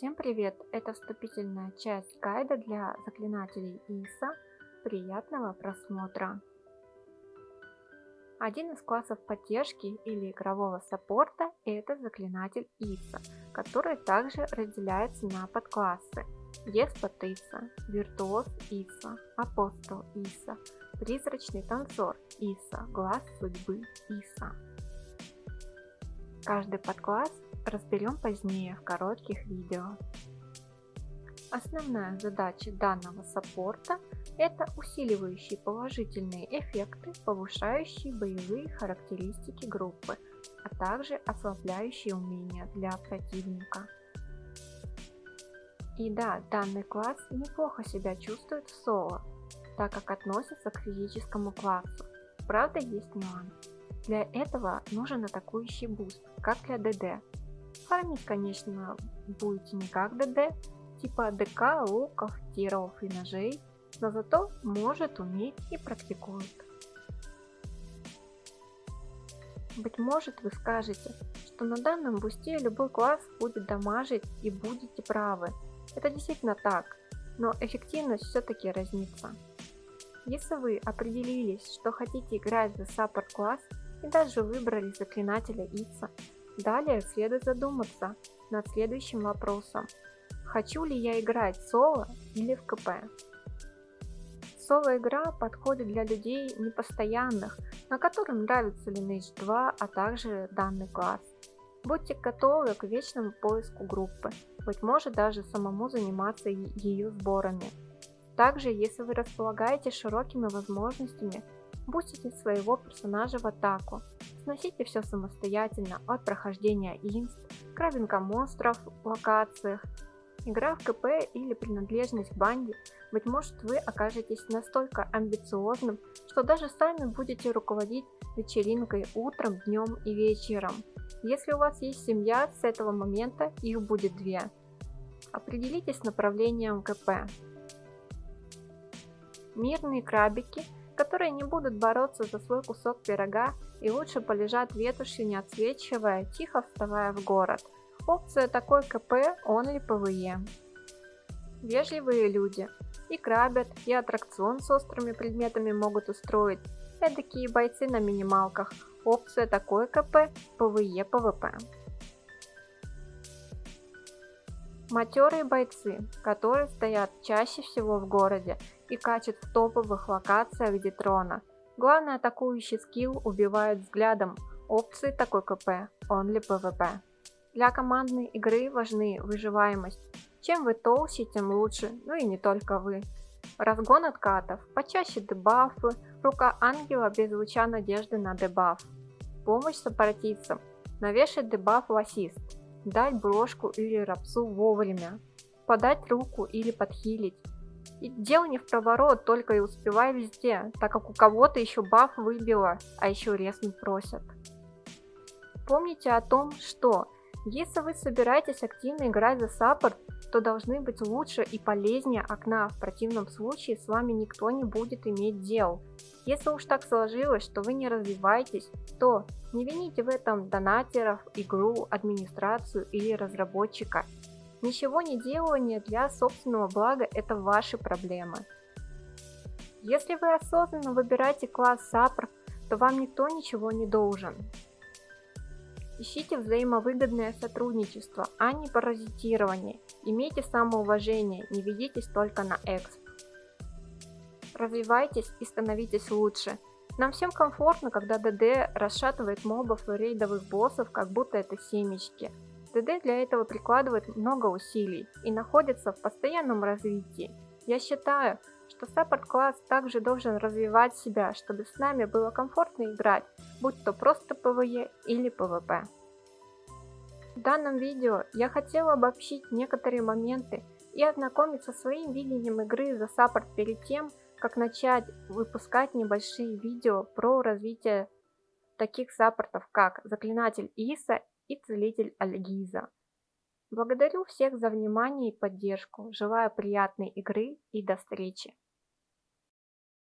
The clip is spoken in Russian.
Всем привет! Это вступительная часть гайда для заклинателей ИСа. Приятного просмотра! Один из классов поддержки или игрового саппорта – это заклинатель ИСа, который также разделяется на подклассы Деспот ИСа, Виртуоз ИСа, Апостол ИСа, Призрачный танцор ИСа, Глаз судьбы ИСа. Каждый подкласс разберем позднее в коротких видео. Основная задача данного саппорта – это усиливающие положительные эффекты, повышающие боевые характеристики группы, а также ослабляющие умения для противника. И да, данный класс неплохо себя чувствует в соло, так как относится к физическому классу. Правда есть нюанс. Для этого нужен атакующий буст, как для ДД, Фармить, конечно, будете не как ДД, типа ДК, луков, тиров и ножей, но зато может уметь и практикует. Быть может вы скажете, что на данном бусте любой класс будет дамажить и будете правы. Это действительно так, но эффективность все-таки разнится. Если вы определились, что хотите играть за саппорт класс и даже выбрали заклинателя Ица, Далее следует задуматься над следующим вопросом. Хочу ли я играть соло или в КП? Соло-игра подходит для людей непостоянных, на которым нравится Lineage 2, а также данный класс. Будьте готовы к вечному поиску группы, быть может даже самому заниматься ее сборами. Также, если вы располагаете широкими возможностями, бустите своего персонажа в атаку, сносите все самостоятельно от прохождения инст, крафтинга монстров в локациях, игра в КП или принадлежность к банде, быть может вы окажетесь настолько амбициозным, что даже сами будете руководить вечеринкой утром, днем и вечером. Если у вас есть семья, с этого момента их будет две. Определитесь направлением КП. Мирные крабики – которые не будут бороться за свой кусок пирога и лучше полежат ветуши, не отсвечивая, тихо вставая в город. Опция такой КП Only PvE. Вежливые люди. И крабят, и аттракцион с острыми предметами могут устроить. Эдакие бойцы на минималках. Опция такой КП PvE PvP. Матерые бойцы, которые стоят чаще всего в городе и качет в топовых локациях Детрона. Главный атакующий скилл убивает взглядом. Опции такой КП Only PvP. Для командной игры важны выживаемость. Чем вы толще, тем лучше, ну и не только вы. Разгон откатов, почаще дебафы, рука ангела без луча надежды на дебаф. Помощь сопротивцам, навешать дебаф в ассист, дать брошку или рапсу вовремя, подать руку или подхилить, и дело не в проворот, только и успевай везде, так как у кого-то еще баф выбило, а еще резнуть просят. Помните о том, что если вы собираетесь активно играть за саппорт, то должны быть лучше и полезнее окна, в противном случае с вами никто не будет иметь дел. Если уж так сложилось, что вы не развиваетесь, то не вините в этом донатеров, игру, администрацию или разработчика. Ничего не делание для собственного блага – это ваши проблемы. Если вы осознанно выбираете класс САПР, то вам никто ничего не должен. Ищите взаимовыгодное сотрудничество, а не паразитирование. Имейте самоуважение, не ведитесь только на эксп. Развивайтесь и становитесь лучше. Нам всем комфортно, когда ДД расшатывает мобов и рейдовых боссов, как будто это семечки – ТД для этого прикладывает много усилий и находится в постоянном развитии. Я считаю, что саппорт-класс также должен развивать себя, чтобы с нами было комфортно играть, будь то просто PvE или PvP. В данном видео я хотела обобщить некоторые моменты и ознакомиться своим видением игры за саппорт перед тем, как начать выпускать небольшие видео про развитие таких саппортов, как Заклинатель Иса и целитель Альгиза. Благодарю всех за внимание и поддержку, желаю приятной игры и до встречи!